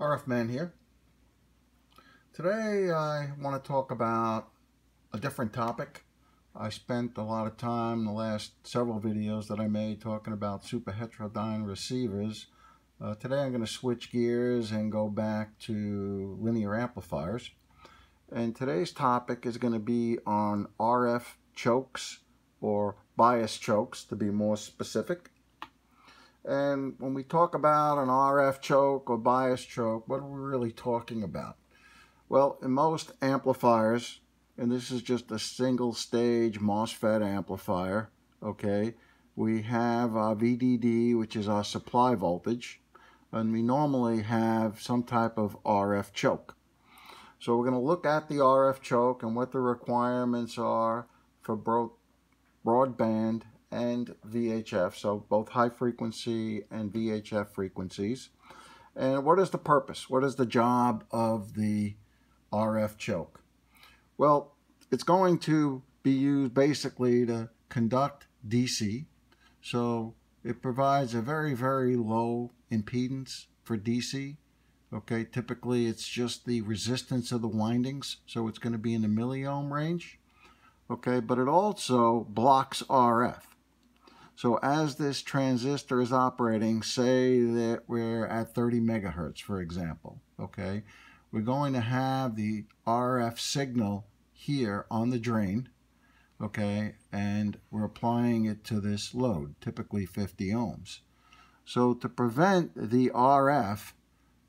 RF Man here. Today I want to talk about a different topic. I spent a lot of time in the last several videos that I made talking about super heterodyne receivers. Uh, today I'm going to switch gears and go back to linear amplifiers. And today's topic is going to be on RF chokes or bias chokes to be more specific. And when we talk about an RF choke or bias choke, what are we really talking about? Well, in most amplifiers, and this is just a single stage MOSFET amplifier, okay, we have our VDD, which is our supply voltage, and we normally have some type of RF choke. So we're going to look at the RF choke and what the requirements are for broadband and VHF, so both high frequency and VHF frequencies. And what is the purpose? What is the job of the RF choke? Well, it's going to be used basically to conduct DC. So it provides a very, very low impedance for DC. Okay, typically it's just the resistance of the windings, so it's going to be in the milliohm range. Okay, but it also blocks RF. So as this transistor is operating, say that we're at 30 megahertz, for example, okay, we're going to have the RF signal here on the drain, okay, and we're applying it to this load, typically 50 ohms. So to prevent the RF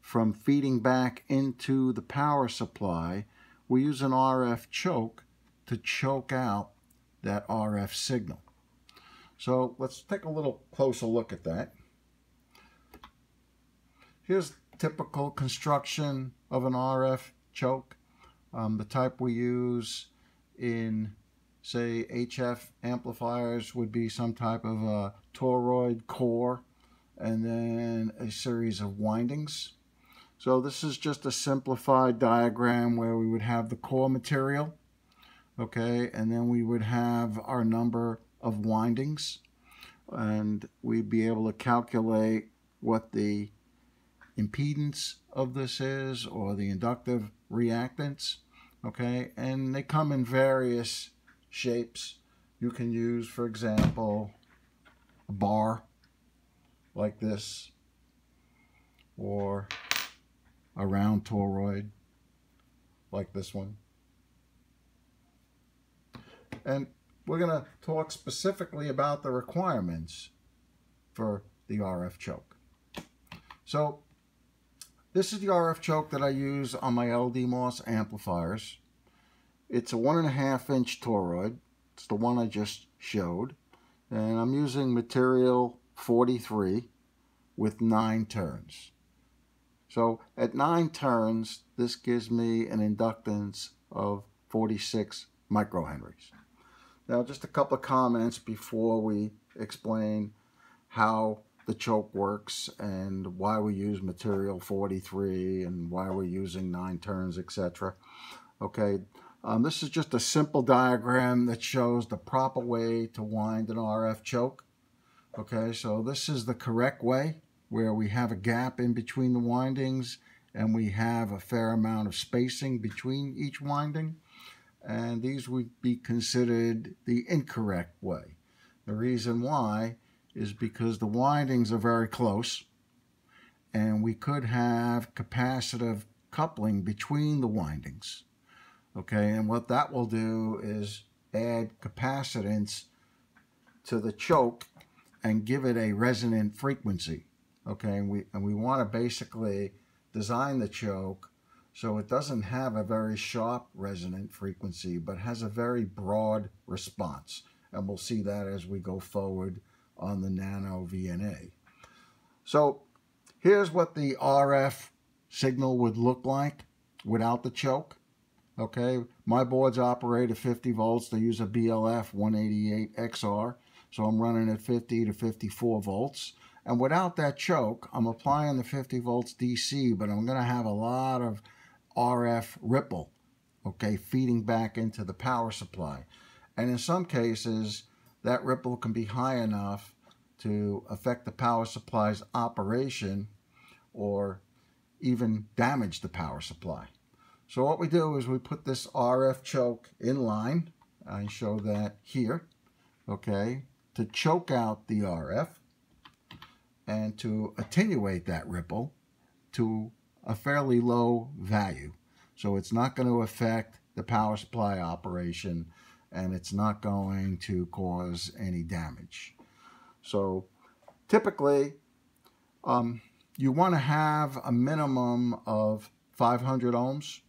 from feeding back into the power supply, we use an RF choke to choke out that RF signal. So let's take a little closer look at that. Here's typical construction of an RF choke, um, the type we use in say HF amplifiers would be some type of a toroid core and then a series of windings. So this is just a simplified diagram where we would have the core material, okay, and then we would have our number of windings and we'd be able to calculate what the impedance of this is or the inductive reactance okay? And they come in various shapes. You can use for example a bar like this or a round toroid like this one. And we're going to talk specifically about the requirements for the RF choke. So this is the RF choke that I use on my LD LDMOS amplifiers. It's a one and a half inch toroid. It's the one I just showed. And I'm using material 43 with nine turns. So at nine turns, this gives me an inductance of 46 microhenries. Now, just a couple of comments before we explain how the choke works and why we use material 43 and why we're using nine turns, etc. Okay, um, this is just a simple diagram that shows the proper way to wind an RF choke. Okay, so this is the correct way where we have a gap in between the windings and we have a fair amount of spacing between each winding and these would be considered the incorrect way. The reason why is because the windings are very close and we could have capacitive coupling between the windings. Okay, and what that will do is add capacitance to the choke and give it a resonant frequency. Okay, and we, and we want to basically design the choke so it doesn't have a very sharp resonant frequency, but has a very broad response. And we'll see that as we go forward on the Nano VNA. So here's what the RF signal would look like without the choke. Okay, my boards operate at 50 volts. They use a BLF 188XR. So I'm running at 50 to 54 volts. And without that choke, I'm applying the 50 volts DC, but I'm going to have a lot of RF ripple, okay, feeding back into the power supply. And in some cases, that ripple can be high enough to affect the power supply's operation or even damage the power supply. So what we do is we put this RF choke in line. I show that here, okay, to choke out the RF and to attenuate that ripple to a fairly low value. So it's not going to affect the power supply operation and it's not going to cause any damage. So typically, um, you want to have a minimum of 500 ohms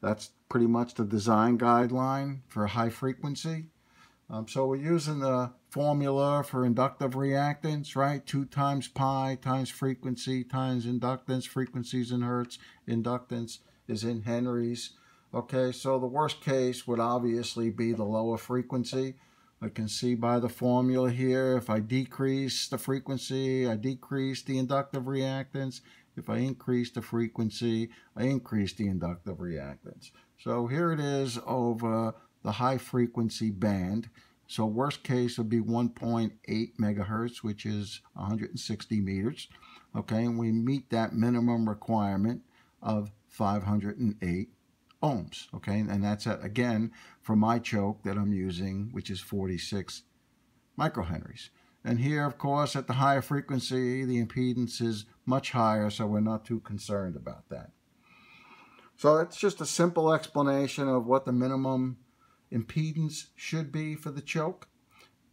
that's pretty much the design guideline for high frequency. Um, so we're using the formula for inductive reactance, right? 2 times pi times frequency times inductance. Frequencies in hertz. Inductance is in henries. Okay, so the worst case would obviously be the lower frequency. I can see by the formula here, if I decrease the frequency, I decrease the inductive reactance. If I increase the frequency, I increase the inductive reactance. So here it is over the high frequency band. So worst case would be 1.8 megahertz, which is 160 meters. Okay, and we meet that minimum requirement of 508 ohms. Okay, and that's at, again for my choke that I'm using, which is 46 microhenries. And here, of course, at the higher frequency, the impedance is much higher, so we're not too concerned about that. So it's just a simple explanation of what the minimum impedance should be for the choke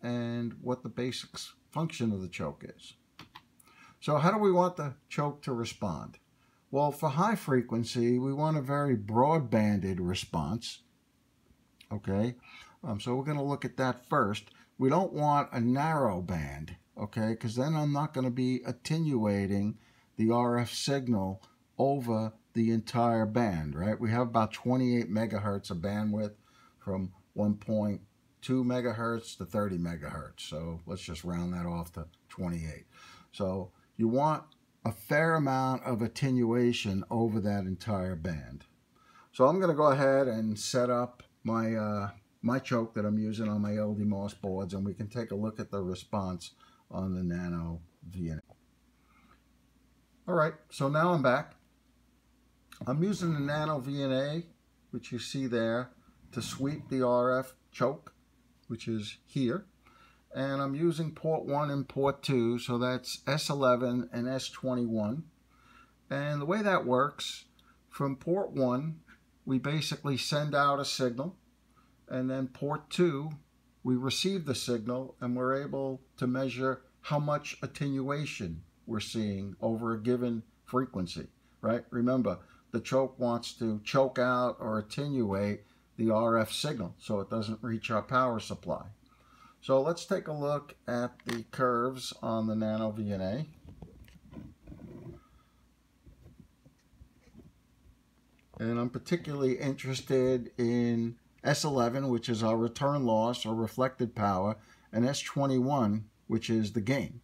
and what the basic function of the choke is. So how do we want the choke to respond? Well, for high frequency, we want a very broad-banded response. Okay, um, so we're going to look at that first. We don't want a narrow band, okay, because then I'm not going to be attenuating the RF signal over the entire band, right? We have about 28 megahertz of bandwidth from 1.2 megahertz to 30 megahertz. So let's just round that off to 28. So you want a fair amount of attenuation over that entire band. So I'm going to go ahead and set up my uh, my choke that I'm using on my LDMOS boards and we can take a look at the response on the Nano VNA. All right, so now I'm back. I'm using the Nano VNA, which you see there, to sweep the RF choke, which is here. And I'm using port 1 and port 2, so that's S11 and S21. And the way that works, from port 1, we basically send out a signal and then port 2 we receive the signal and we're able to measure how much attenuation we're seeing over a given frequency right remember the choke wants to choke out or attenuate the RF signal so it doesn't reach our power supply so let's take a look at the curves on the Nano VNA and I'm particularly interested in S11, which is our return loss or reflected power, and S21, which is the gain.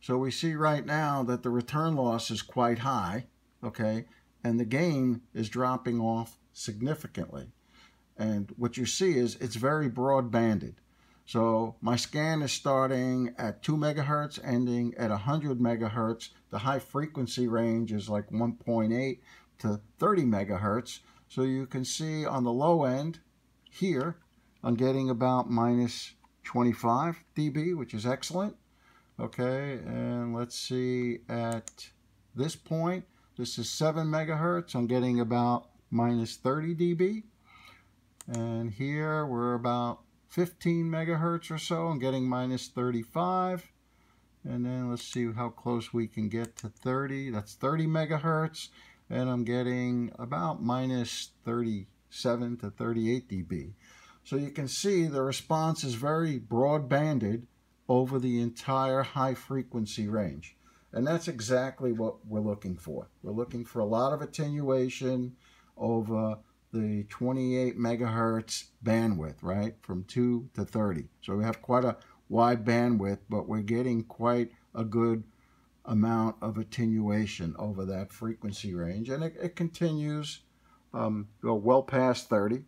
So we see right now that the return loss is quite high, okay, and the gain is dropping off significantly. And what you see is it's very broad banded. So my scan is starting at 2 megahertz, ending at 100 megahertz. The high frequency range is like 1.8 to 30 megahertz. So you can see on the low end, here, I'm getting about minus 25 dB, which is excellent. Okay, and let's see at this point, this is 7 megahertz. I'm getting about minus 30 dB. And here we're about 15 megahertz or so. I'm getting minus 35. And then let's see how close we can get to 30. That's 30 megahertz. And I'm getting about minus 37 to 38 dB. So you can see the response is very broad banded over the entire high frequency range. And that's exactly what we're looking for. We're looking for a lot of attenuation over the 28 megahertz bandwidth, right? From 2 to 30. So we have quite a wide bandwidth, but we're getting quite a good amount of attenuation over that frequency range. And it, it continues um, well past 30,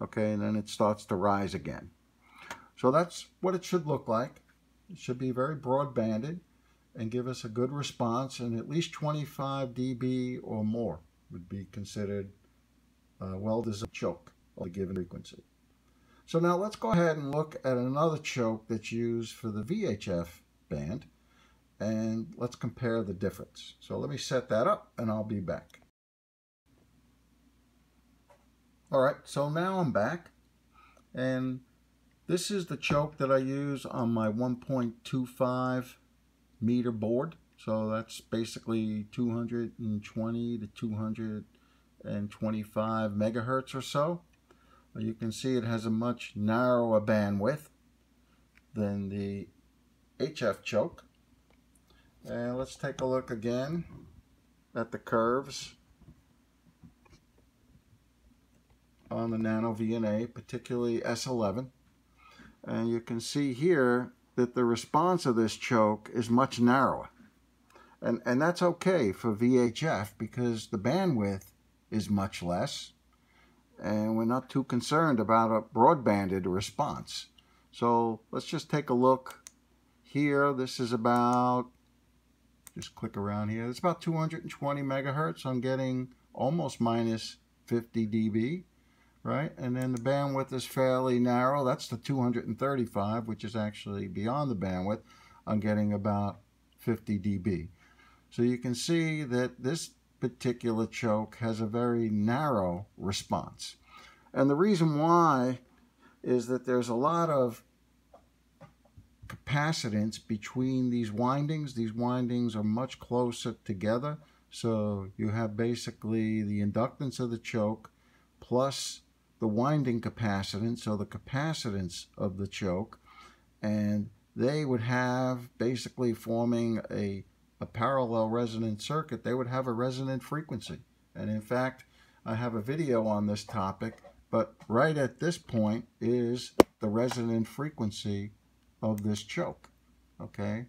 okay, and then it starts to rise again. So that's what it should look like. It should be very broad banded. and give us a good response and at least 25 dB or more would be considered a well-designed choke of a given frequency. So now let's go ahead and look at another choke that's used for the VHF band and let's compare the difference. So let me set that up and I'll be back. All right, so now I'm back and this is the choke that I use on my 1.25 meter board. So that's basically 220 to 225 megahertz or so. You can see it has a much narrower bandwidth than the HF choke. And let's take a look again at the curves on the Nano VNA, particularly S11. And you can see here that the response of this choke is much narrower. And, and that's okay for VHF because the bandwidth is much less and we're not too concerned about a broadbanded response. So let's just take a look here. This is about, just click around here. It's about 220 megahertz. I'm getting almost minus 50 dB right? And then the bandwidth is fairly narrow. That's the 235, which is actually beyond the bandwidth. I'm getting about 50 dB. So you can see that this particular choke has a very narrow response. And the reason why is that there's a lot of capacitance between these windings. These windings are much closer together. So you have basically the inductance of the choke plus the winding capacitance, so the capacitance of the choke, and they would have basically forming a, a parallel resonant circuit, they would have a resonant frequency. And in fact, I have a video on this topic, but right at this point is the resonant frequency of this choke, okay?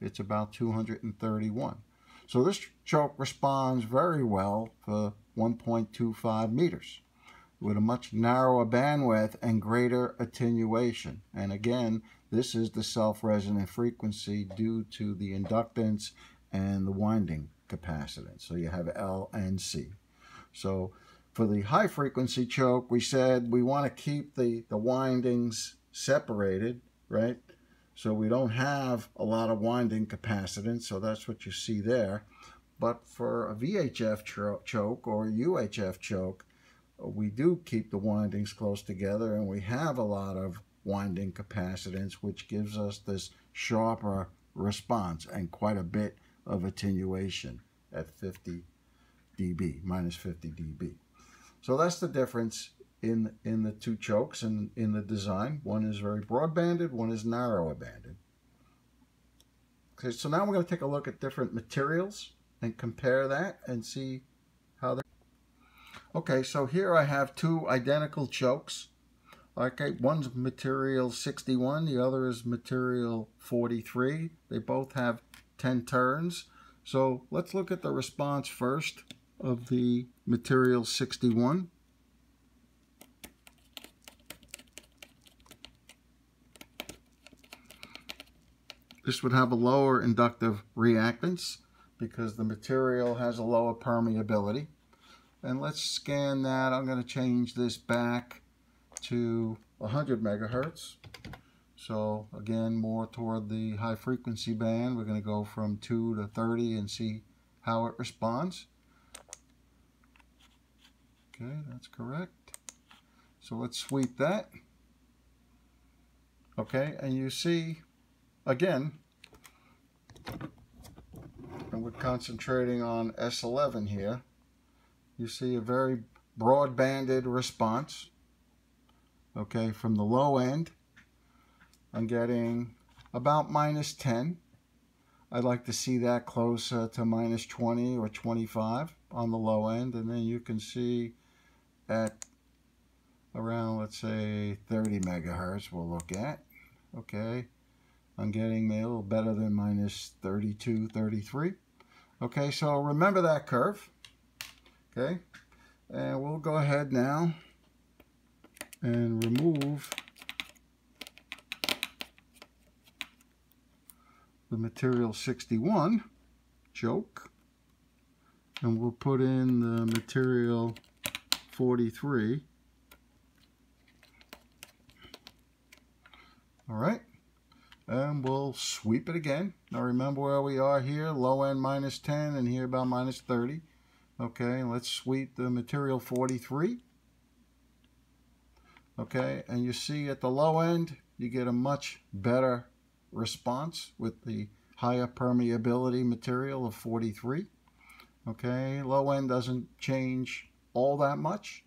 It's about 231. So this choke responds very well for 1.25 meters with a much narrower bandwidth and greater attenuation. And again, this is the self-resonant frequency due to the inductance and the winding capacitance. So you have L and C. So for the high frequency choke, we said we want to keep the, the windings separated, right? So we don't have a lot of winding capacitance, so that's what you see there. But for a VHF choke or UHF choke, we do keep the windings close together and we have a lot of winding capacitance which gives us this sharper response and quite a bit of attenuation at 50 dB, minus 50 dB. So that's the difference in, in the two chokes and in the design. One is very broad banded, one is narrower banded. Okay, so now we're going to take a look at different materials and compare that and see how they Okay, so here I have two identical chokes. Okay, one's material 61, the other is material 43. They both have 10 turns. So let's look at the response first of the material 61. This would have a lower inductive reactance because the material has a lower permeability. And let's scan that. I'm going to change this back to 100 megahertz. So again, more toward the high frequency band. We're going to go from 2 to 30 and see how it responds. Okay, that's correct. So let's sweep that. Okay, and you see, again, and we're concentrating on S11 here you see a very broad-banded response. Okay, from the low end, I'm getting about minus 10. I'd like to see that closer to minus 20 or 25 on the low end. And then you can see at around, let's say, 30 megahertz we'll look at. Okay, I'm getting a little better than minus 32, 33. Okay, so remember that curve. Okay, and we'll go ahead now and remove the material 61 choke. And we'll put in the material 43 all right. And we'll sweep it again. Now remember where we are here? Low end minus 10 and here about minus 30 okay let's sweep the material 43 okay? And you see at the low end you get a much better response with the higher permeability material of 43 okay? Low end doesn't change all that much.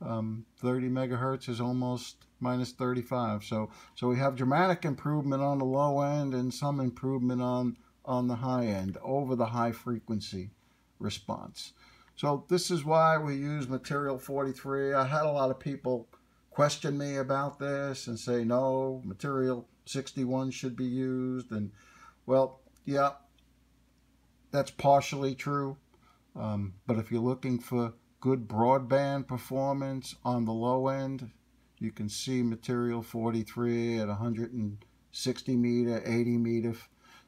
Um, 30 megahertz is almost minus 35 so so we have dramatic improvement on the low end and some improvement on on the high end over the high frequency response. So this is why we use material 43 I had a lot of people question me about this and say no material 61 should be used and well yeah that's partially true um, but if you're looking for good broadband performance on the low end, you can see material 43 at 160 meter, 80 meter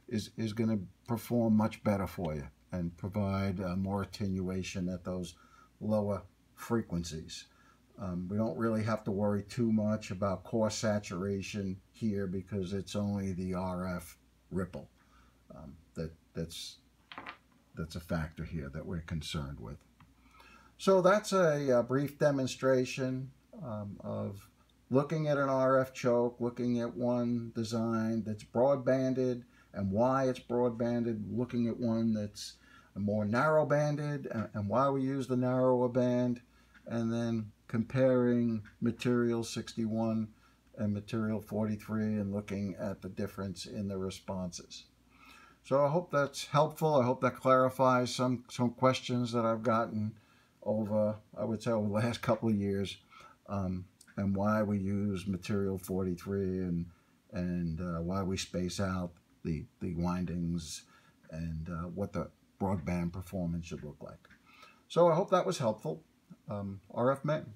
is, is going to perform much better for you and provide uh, more attenuation at those lower frequencies. Um, we don't really have to worry too much about core saturation here because it's only the RF ripple um, that that's that's a factor here that we're concerned with. So that's a, a brief demonstration um, of looking at an RF choke, looking at one design that's broadbanded and why it's broadbanded, looking at one that's more narrow banded and, and why we use the narrower band, and then comparing material 61 and material 43 and looking at the difference in the responses. So I hope that's helpful. I hope that clarifies some, some questions that I've gotten over, I would say, over the last couple of years, um, and why we use material 43 and and uh, why we space out the the windings and uh, what the broadband performance should look like. So I hope that was helpful. Um, RF Man.